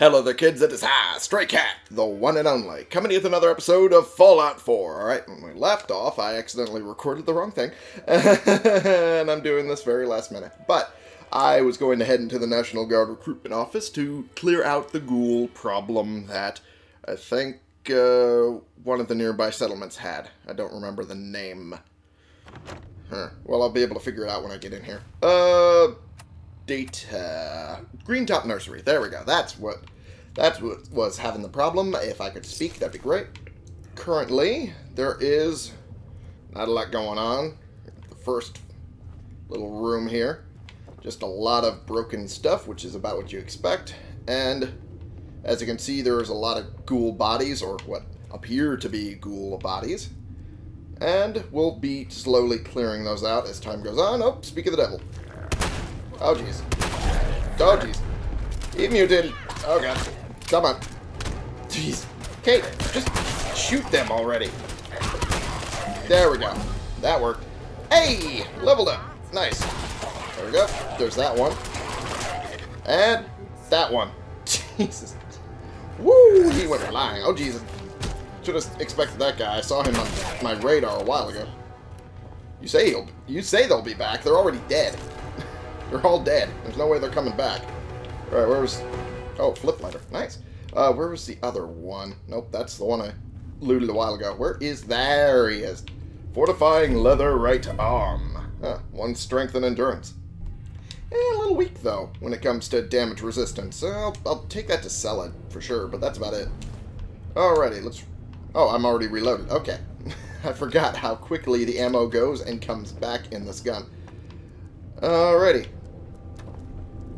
Hello there, kids. It is I, Stray Cat, the one and only, coming with another episode of Fallout 4. Alright, when we left off, I accidentally recorded the wrong thing, and I'm doing this very last minute. But I was going to head into the National Guard recruitment office to clear out the ghoul problem that I think uh, one of the nearby settlements had. I don't remember the name. Huh. Well, I'll be able to figure it out when I get in here. Uh data. Uh, Greentop Nursery. There we go. That's what that's what was having the problem. If I could speak, that'd be great. Currently, there is not a lot going on. The first little room here. Just a lot of broken stuff, which is about what you expect. And as you can see, there's a lot of ghoul bodies, or what appear to be ghoul bodies. And we'll be slowly clearing those out as time goes on. Oh, speak of the devil. Oh, jeez. Oh, jeez. He mutated. Oh, God. Come on. Jeez. Kate, just shoot them already. There we go. That worked. Hey! Leveled up. Nice. There we go. There's that one. And that one. Jesus. Woo! He went flying. Oh, Jesus. Should have expected that guy. I saw him on my radar a while ago. You say he'll, you say they'll be back. They're already dead. They're all dead. There's no way they're coming back. Alright, where was... Oh, flip lighter. Nice. Uh, where was the other one? Nope, that's the one I looted a while ago. Where is... There he is. Fortifying leather right arm. Huh, one strength and endurance. Eh, a little weak, though, when it comes to damage resistance. I'll, I'll take that to sell it, for sure, but that's about it. Alrighty, let's... Oh, I'm already reloaded. Okay. I forgot how quickly the ammo goes and comes back in this gun. Alrighty.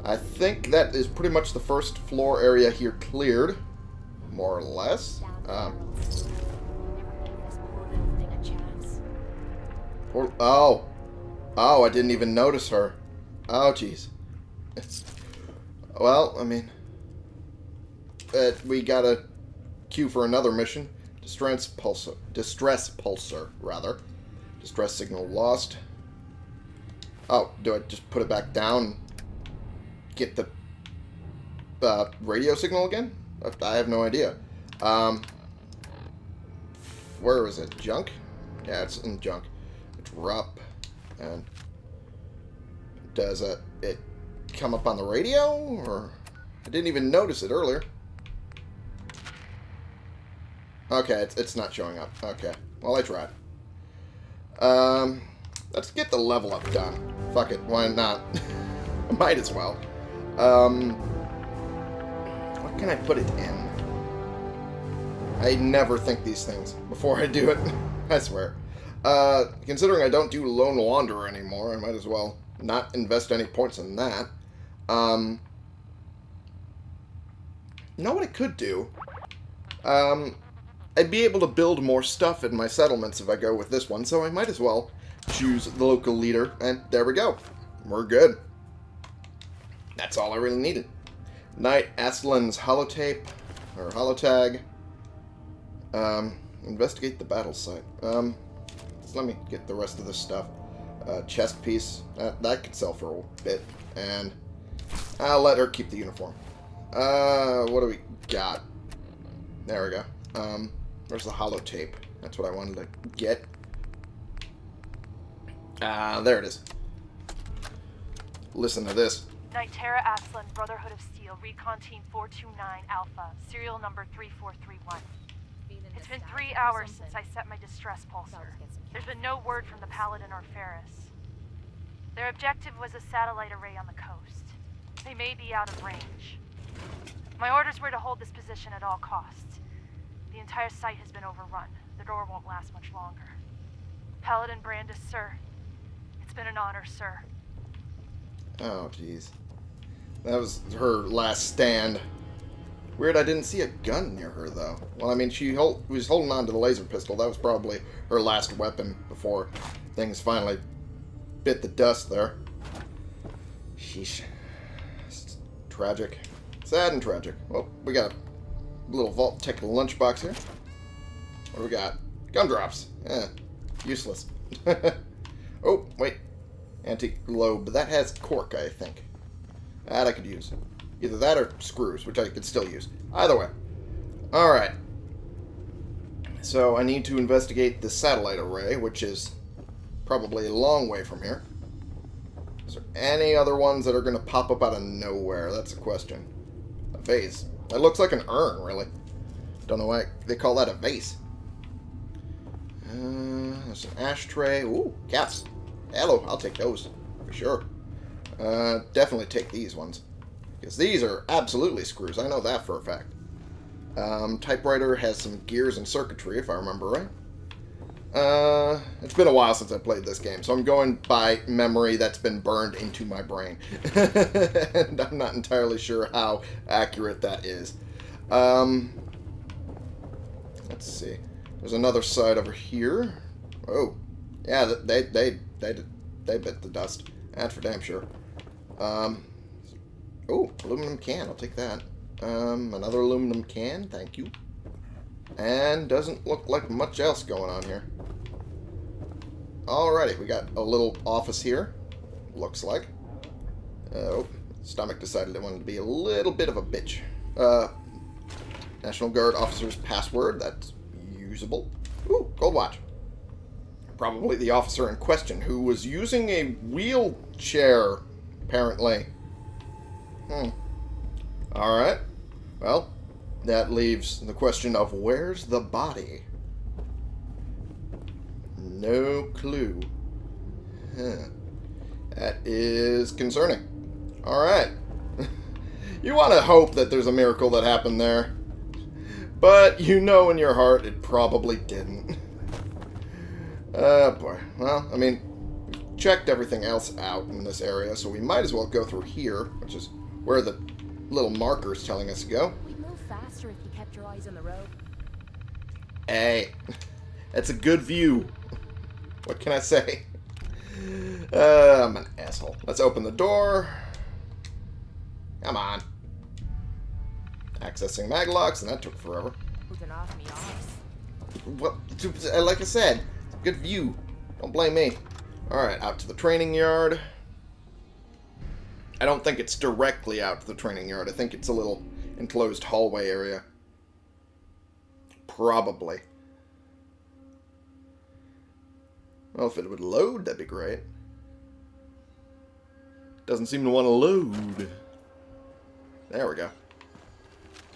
I think that is pretty much the first floor area here cleared. More or less. Um, oh. Oh, I didn't even notice her. Oh, jeez. It's... Well, I mean... Uh, we got a cue for another mission. Distress pulsar. Distress pulsar, rather. Distress signal lost. Oh, do I just put it back down get the uh, radio signal again? I have no idea. Um, where was it? Junk? Yeah, it's in junk. Drop and does it, it come up on the radio or I didn't even notice it earlier. Okay, it's, it's not showing up. Okay, well I tried. Um, let's get the level up done. Fuck it, why not? Might as well. Um, what can I put it in? I never think these things before I do it. I swear. Uh, considering I don't do Lone Wanderer anymore, I might as well not invest any points in that. Um, you know what I could do? Um, I'd be able to build more stuff in my settlements if I go with this one, so I might as well choose the local leader, and there we go. We're good. That's all I really needed. Knight Astlin's holotape, or holotag. Um, investigate the battle site. Um, let me get the rest of this stuff. Uh, chest piece. That, that could sell for a bit. And I'll let her keep the uniform. Uh, what do we got? There we go. Um, where's the holotape? That's what I wanted to get. Ah, uh, there it is. Listen to this. Nitera Astlin, Brotherhood of Steel, Recon Team 429 Alpha, serial number 3431. It's been three hours since I set my distress pulsar. There's been no word from the Paladin or Ferris. Their objective was a satellite array on the coast. They may be out of range. My orders were to hold this position at all costs. The entire site has been overrun. The door won't last much longer. Paladin Brandis, sir. It's been an honor, sir. Oh, jeez. That was her last stand. Weird, I didn't see a gun near her, though. Well, I mean, she hold, was holding on to the laser pistol. That was probably her last weapon before things finally bit the dust there. Sheesh. It's tragic. Sad and tragic. Well, we got a little Vault-Tec lunchbox here. What do we got? Gumdrops. Yeah, useless. oh, wait. Antique globe. That has cork, I think. That I could use. Either that or screws, which I could still use. Either way. Alright. So I need to investigate the satellite array, which is probably a long way from here. Is there any other ones that are going to pop up out of nowhere? That's a question. A vase. That looks like an urn, really. Don't know why they call that a vase. Uh, there's an ashtray. Ooh, caps. Hello, I'll take those. For sure. Uh, definitely take these ones. Because these are absolutely screws. I know that for a fact. Um, typewriter has some gears and circuitry, if I remember right. Uh, it's been a while since I played this game, so I'm going by memory that's been burned into my brain. and I'm not entirely sure how accurate that is. Um, let's see. There's another side over here. Oh, yeah, they they they they bit the dust. That's for damn sure. Um, oh, aluminum can. I'll take that. Um, another aluminum can. Thank you. And doesn't look like much else going on here. Alrighty, we got a little office here. Looks like. oh, stomach decided it wanted to be a little bit of a bitch. Uh, National Guard officer's password. That's usable. Ooh, gold watch. Probably the officer in question who was using a wheelchair, apparently. Hmm. Alright. Well, that leaves the question of where's the body? No clue. Huh. That is concerning. Alright. you want to hope that there's a miracle that happened there. But you know in your heart it probably didn't. Oh, uh, boy. Well, I mean, checked everything else out in this area, so we might as well go through here, which is where the little marker is telling us to go. We'd move faster if you kept your eyes on the road. Hey, that's a good view. What can I say? Uh, I'm an asshole. Let's open the door. Come on. Accessing maglocks, and that took forever. What? Like I said, good view. Don't blame me. Alright, out to the training yard. I don't think it's directly out to the training yard. I think it's a little enclosed hallway area. Probably. Well, if it would load, that'd be great. Doesn't seem to want to load. There we go.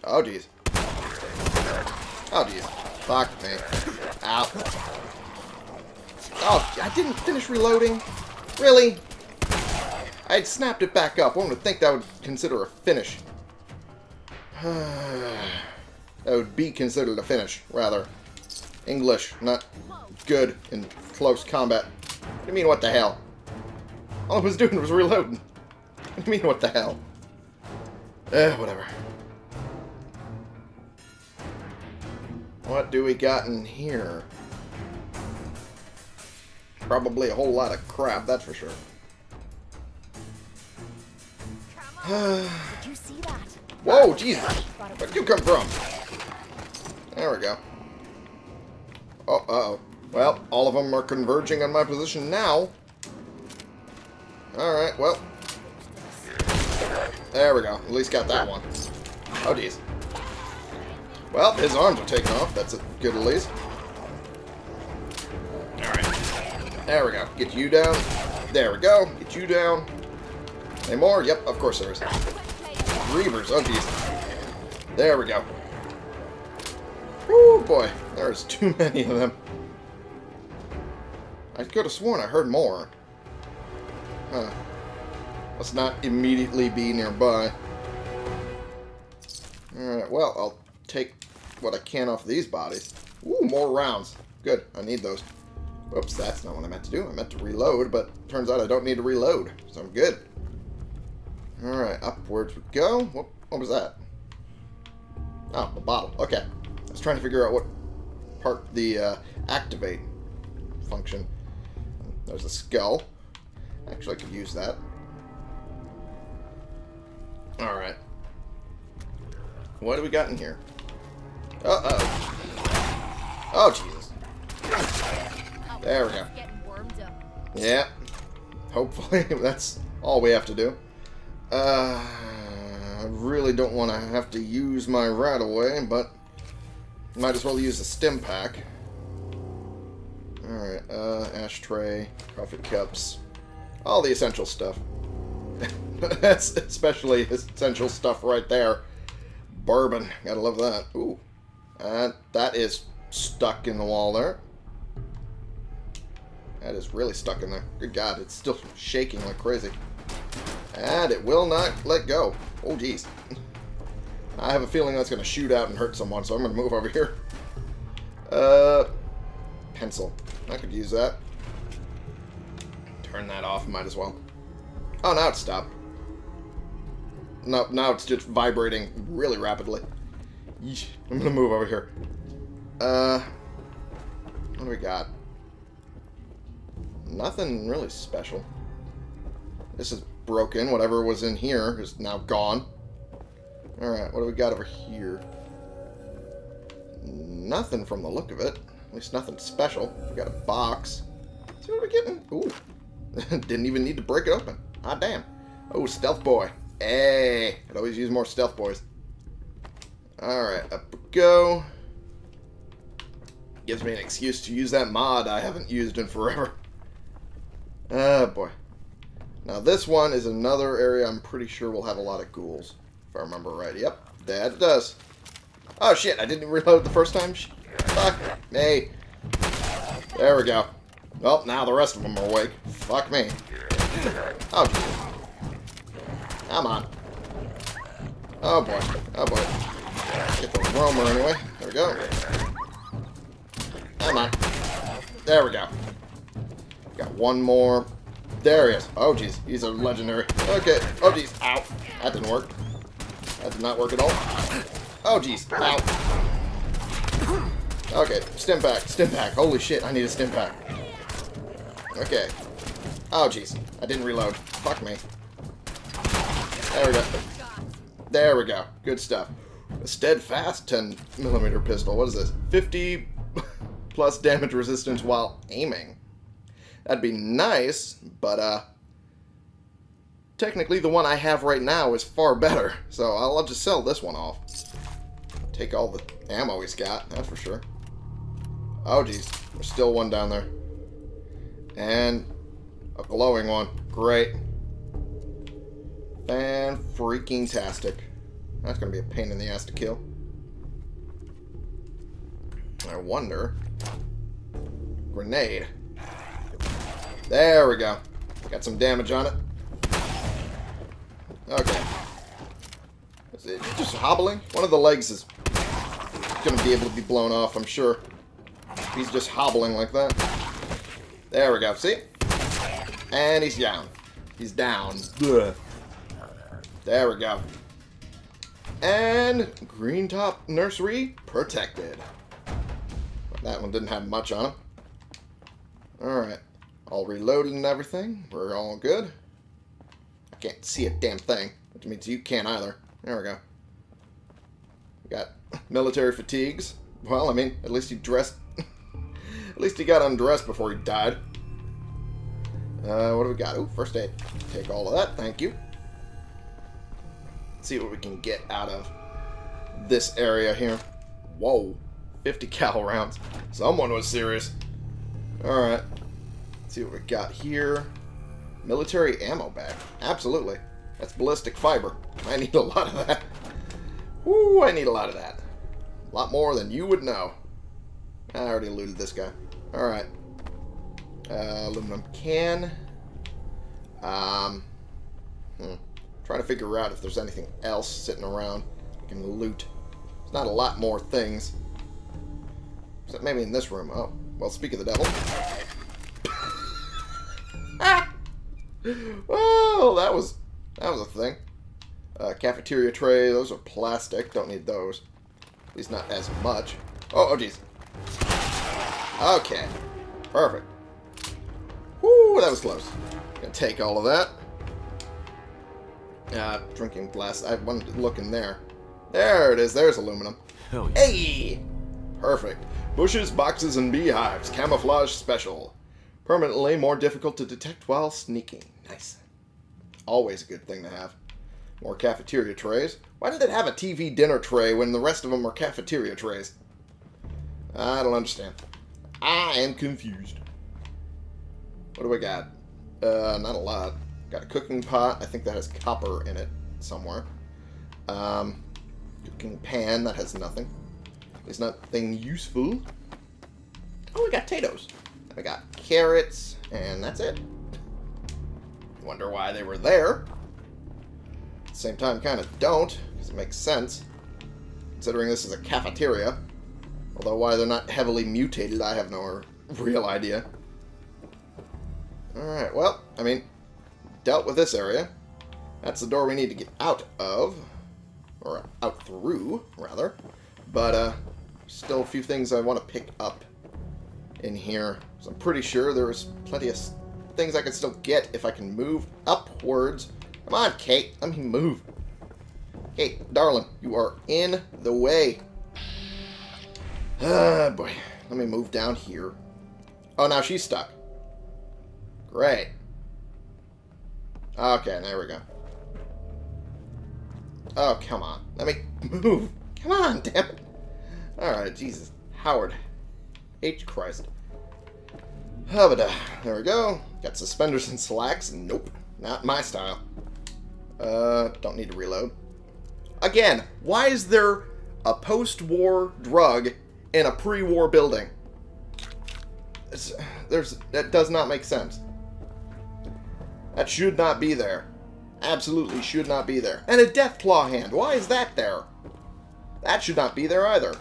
Oh, jeez. Oh, jeez. Fuck me. Ow. Oh, I didn't finish reloading? Really? I snapped it back up. One would think that would consider a finish. that would be considered a finish, rather. English, not good in close combat. What do you mean, what the hell? All I was doing was reloading. What do you mean, what the hell? Eh, whatever. What do we got in here? Probably a whole lot of crap, that's for sure. Did you see that? Whoa, Jesus! Where'd you come from? There we go. Oh, uh-oh. Well, all of them are converging on my position now. Alright, well. There we go. At least got that one. Oh, jeez. Well, his arms are taken off. That's a good at least. There we go. Get you down. There we go. Get you down. Any more? Yep, of course there is. Reavers. Oh, jeez. There we go. Oh boy. There's too many of them. I could have sworn I heard more. Huh. Let's not immediately be nearby. Alright, well, I'll take what I can off these bodies. Ooh, more rounds. Good, I need those. Oops, that's not what I meant to do. I meant to reload, but turns out I don't need to reload, so I'm good. Alright, upwards we go. What, what was that? Oh, the bottle. Okay. I was trying to figure out what part the uh, activate function. There's a skull. Actually, I could use that. Alright. What do we got in here? Uh-oh. Oh, Jesus. There we go. Yeah. Hopefully, that's all we have to do. Uh, I really don't want to have to use my right away, but might as well use the Stimpak. Alright, uh, ashtray, coffee cups, all the essential stuff. That's especially essential stuff right there. Bourbon, gotta love that. Ooh, and that is stuck in the wall there. That is really stuck in there. Good God, it's still shaking like crazy. And it will not let go. Oh, geez. I have a feeling that's going to shoot out and hurt someone, so I'm going to move over here. Uh, pencil. I could use that. Turn that off, might as well. Oh, now it's stopped. No, now it's just vibrating really rapidly. I'm going to move over here. Uh, what do we got? Nothing really special. This is broken. Whatever was in here is now gone. Alright, what do we got over here? Nothing from the look of it. At least nothing special. We got a box. See what we're getting? Ooh. Didn't even need to break it open. Ah, damn. Oh, stealth boy. Hey. Could always use more stealth boys. Alright, up we go. Gives me an excuse to use that mod I haven't used in forever. Oh, boy. Now, this one is another area I'm pretty sure will have a lot of ghouls. If I remember right. Yep, that does. Oh, shit, I didn't reload the first time? Fuck me. There we go. Well, now the rest of them are awake. Fuck me. Oh. Come on. Oh, boy. Oh, boy. Get the roamer anyway. There we go. Come on. There we go. Got one more. There he is. Oh, jeez. He's a legendary. Okay. Oh, jeez. Ow. That didn't work. That did not work at all. Oh, jeez. Ow. Okay. Stimpak. Stim pack. Holy shit. I need a Stimpak. Okay. Oh, jeez. I didn't reload. Fuck me. There we go. There we go. Good stuff. A steadfast 10 millimeter pistol. What is this? 50 plus damage resistance while aiming. That'd be nice, but uh, technically the one I have right now is far better. So I'll just sell this one off. Take all the ammo he's got, that's for sure. Oh, geez. There's still one down there. And a glowing one. Great. And freaking tastic. That's going to be a pain in the ass to kill. I wonder. Grenade. There we go. Got some damage on it. Okay. Is it just hobbling? One of the legs is going to be able to be blown off, I'm sure. He's just hobbling like that. There we go. See? And he's down. He's down. Ugh. There we go. And Greentop Nursery protected. That one didn't have much on him. Alright. All reloaded and everything. We're all good. I can't see a damn thing. Which means you can't either. There we go. We got military fatigues. Well, I mean, at least he dressed... at least he got undressed before he died. Uh, what do we got? Oh, first aid. Take all of that. Thank you. Let's see what we can get out of this area here. Whoa. 50 cal rounds. Someone was serious. Alright. Let's see what we got here. Military ammo bag. Absolutely. That's ballistic fiber. I need a lot of that. Ooh, I need a lot of that. A lot more than you would know. I already looted this guy. Alright. Uh, aluminum can. Um, hmm. Trying to figure out if there's anything else sitting around I can loot. There's not a lot more things. Except maybe in this room. Oh, well, speak of the devil. Well, that was that was a thing. Uh, cafeteria tray. Those are plastic. Don't need those. At least not as much. Oh, oh, jeez. Okay. Perfect. Whoo, that was close. Gonna take all of that. Uh, drinking glass. I wanted to look in there. There it is. There's aluminum. Hell yeah. Hey! Perfect. Bushes, boxes, and beehives. Camouflage special. Permanently more difficult to detect while sneaking. Nice. Always a good thing to have. More cafeteria trays. Why did it have a TV dinner tray when the rest of them are cafeteria trays? I don't understand. I am confused. What do we got? Uh, not a lot. Got a cooking pot. I think that has copper in it somewhere. Um, cooking pan. That has nothing. There's nothing useful. Oh, we got potatoes. We got carrots, and that's it. Wonder why they were there. At the same time, kind of don't, because it makes sense. Considering this is a cafeteria. Although why they're not heavily mutated, I have no real idea. Alright, well, I mean, dealt with this area. That's the door we need to get out of. Or out through, rather. But, uh, still a few things I want to pick up in here. So I'm pretty sure there's plenty of things I can still get if I can move upwards. Come on, Kate. Let me move. Kate, darling, you are in the way. Ah, boy. Let me move down here. Oh, now she's stuck. Great. Okay, there we go. Oh, come on. Let me move. Come on, damn it. Alright, Jesus. Howard. H. Christ. There we go. Got suspenders and slacks. Nope. Not my style. Uh, don't need to reload. Again, why is there a post-war drug in a pre-war building? It's, there's that does not make sense. That should not be there. Absolutely should not be there. And a Deathclaw hand. Why is that there? That should not be there either.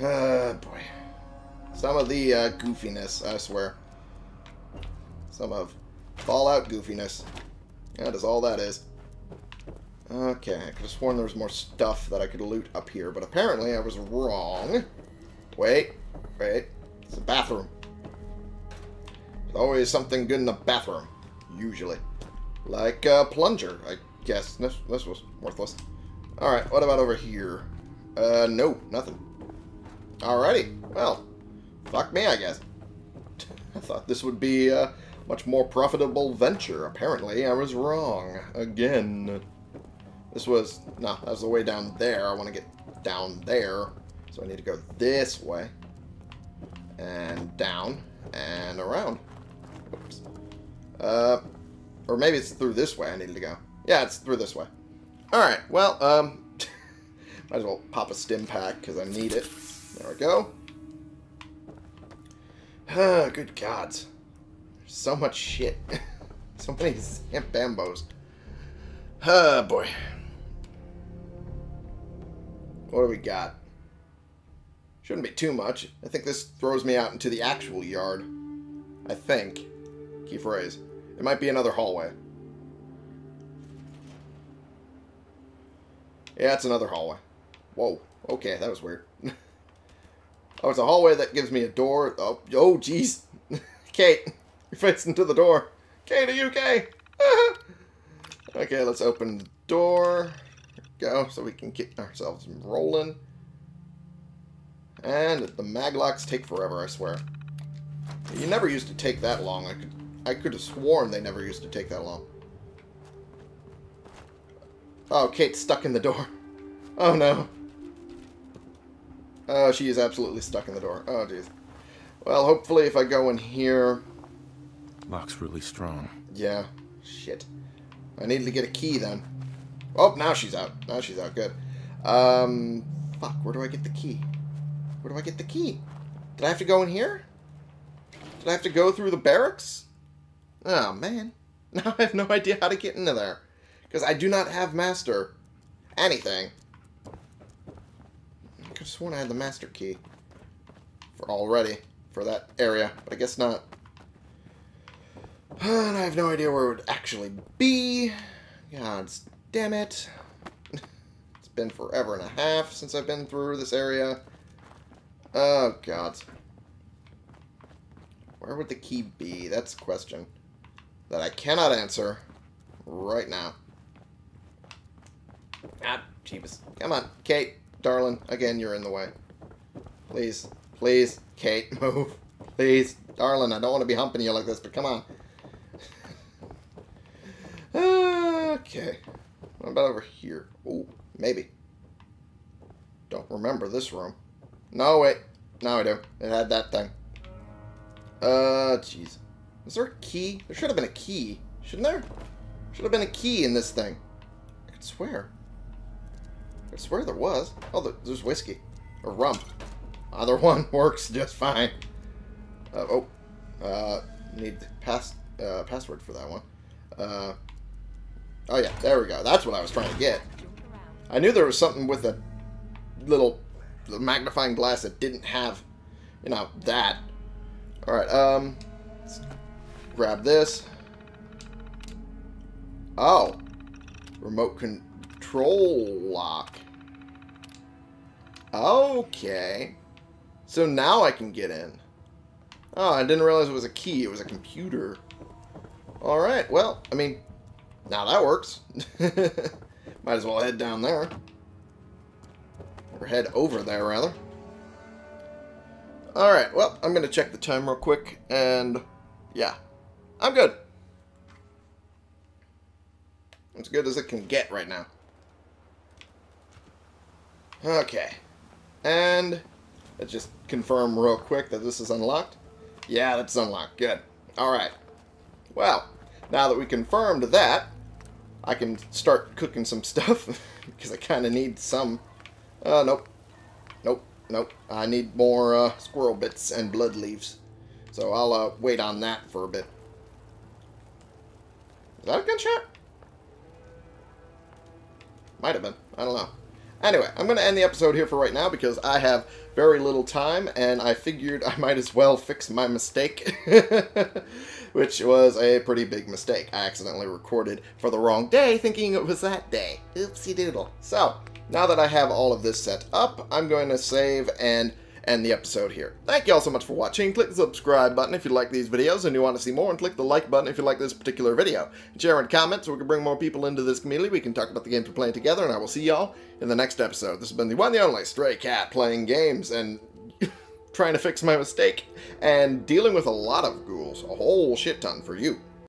Ah, boy. Some of the uh, goofiness, I swear. Some of Fallout goofiness. That is all that is. Okay, I could have sworn there was more stuff that I could loot up here, but apparently I was wrong. Wait, wait. It's a bathroom. There's always something good in the bathroom. Usually. Like a plunger, I guess. This, this was worthless. Alright, what about over here? Uh, no, nothing. Alrighty, well, fuck me, I guess. I thought this would be a much more profitable venture. Apparently, I was wrong. Again. This was... No, that was the way down there. I want to get down there. So I need to go this way. And down. And around. Oops. Uh, or maybe it's through this way I needed to go. Yeah, it's through this way. Alright, well, um... might as well pop a Stimpak, because I need it. There we go. Good gods. There's so much shit. so many bambos. Ah, boy. What do we got? Shouldn't be too much. I think this throws me out into the actual yard. I think. Key phrase. It might be another hallway. Yeah, it's another hallway. Whoa. Okay, that was weird. oh, it's a hallway that gives me a door. Oh, oh, jeez. Kate, you're facing to the door. Kate, are you okay? okay, let's open the door. Go, so we can get ourselves rolling. And the maglocks take forever, I swear. You never used to take that long. I could I could have sworn they never used to take that long. Oh, Kate's stuck in the door. Oh, no. Oh, she is absolutely stuck in the door. Oh, jeez. Well, hopefully if I go in here... Lock's really strong. Yeah. Shit. I needed to get a key then. Oh, now she's out. Now she's out. Good. Um, fuck. Where do I get the key? Where do I get the key? Did I have to go in here? Did I have to go through the barracks? Oh, man. Now I have no idea how to get into there. Because I do not have master anything. I could have sworn I had the master key. For already. For that area. But I guess not. And I have no idea where it would actually be. Gods damn it. it's been forever and a half since I've been through this area. Oh, God. Where would the key be? That's a question that I cannot answer right now. Ah, Jeebus. Come on, Kate, darling. Again, you're in the way. Please, please, Kate, move. Please, darling, I don't want to be humping you like this, but come on. Okay. What about over here? Oh, maybe. Don't remember this room. No, wait. Now I do. It had that thing. Uh, jeez. Is there a key? There should have been a key. Shouldn't there? Should have been a key in this thing. I could swear. I swear there was. Oh, there's whiskey. Or rum. Either one works just fine. Uh, oh. Uh, need the pass, uh, password for that one. Uh, oh yeah, there we go. That's what I was trying to get. I knew there was something with a little magnifying glass that didn't have, you know, that. Alright, um, grab this. Oh. Remote control lock. Okay. So now I can get in. Oh, I didn't realize it was a key. It was a computer. Alright, well, I mean, now that works. Might as well head down there. Or head over there, rather. Alright, well, I'm going to check the time real quick, and yeah, I'm good. As good as it can get right now. Okay. And let's just confirm real quick that this is unlocked. Yeah, that's unlocked. Good. Alright. Well, now that we confirmed that, I can start cooking some stuff because I kind of need some. Uh, nope. Nope. Nope. I need more uh, squirrel bits and blood leaves. So I'll uh, wait on that for a bit. Is that a gunshot? Might have been. I don't know. Anyway, I'm going to end the episode here for right now because I have very little time and I figured I might as well fix my mistake. Which was a pretty big mistake. I accidentally recorded for the wrong day thinking it was that day. Oopsie doodle. So, now that I have all of this set up, I'm going to save and end the episode here. Thank you all so much for watching. Click the subscribe button if you like these videos and you want to see more, and click the like button if you like this particular video. Share and comment so we can bring more people into this community. We can talk about the games we're playing together, and I will see y'all in the next episode. This has been the one and only Stray Cat playing games and trying to fix my mistake and dealing with a lot of ghouls. A whole shit ton for you.